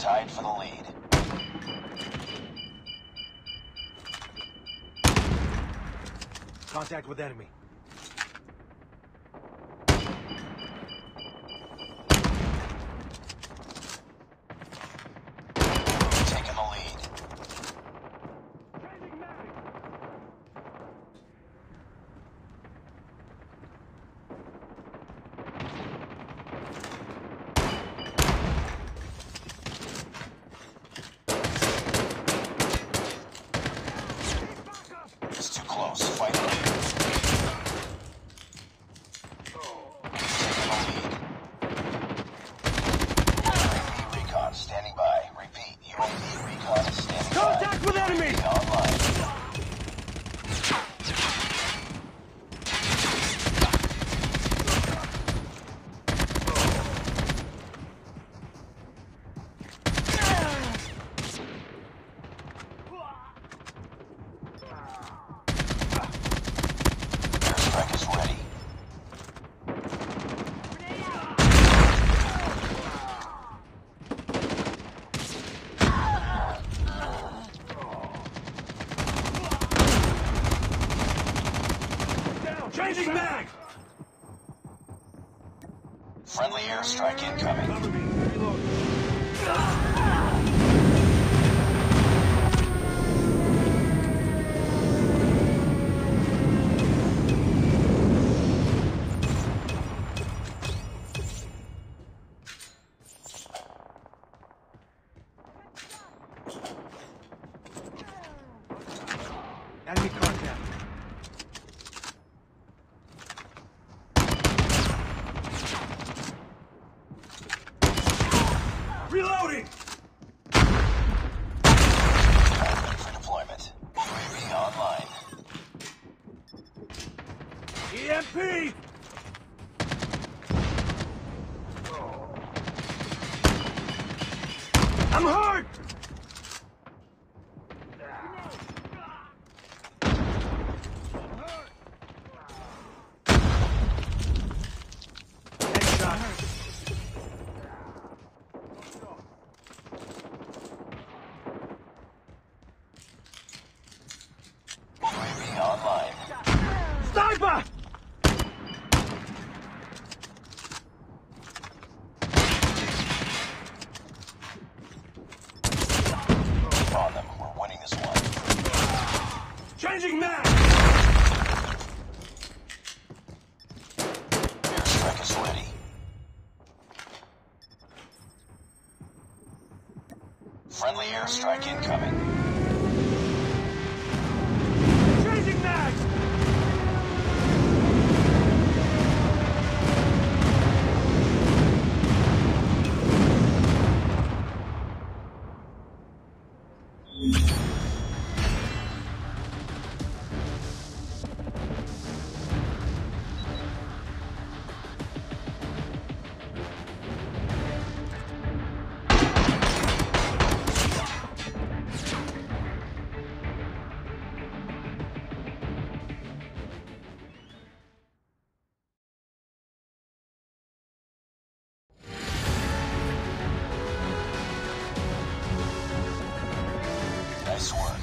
tied for the lead. Contact with enemy. Back! Friendly airstrike incoming. EMP! I'm hurt! Friendly airstrike incoming. nice work.